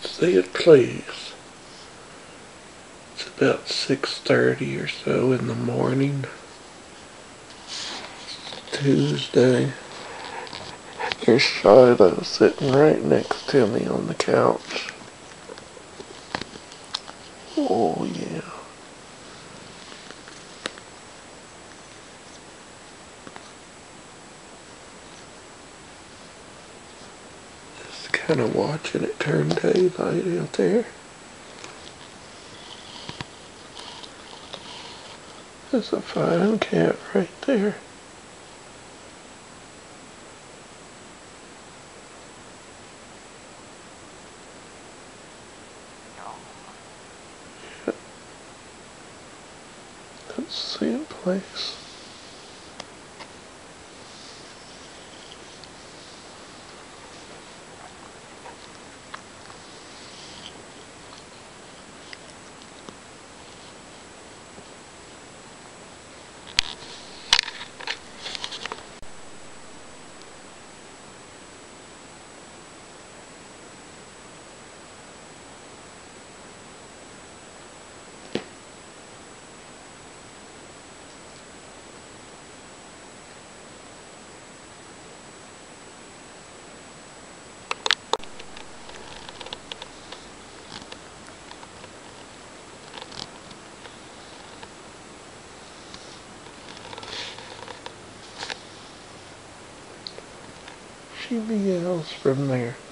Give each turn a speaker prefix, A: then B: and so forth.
A: See it, please. It's about 6.30 or so in the morning. Tuesday. There's Shiloh sitting right next to me on the couch. Oh, yeah. Kind of watching it turn daylight out there. That's a fine cat right there. Let's see it, please. She meows uh, from there.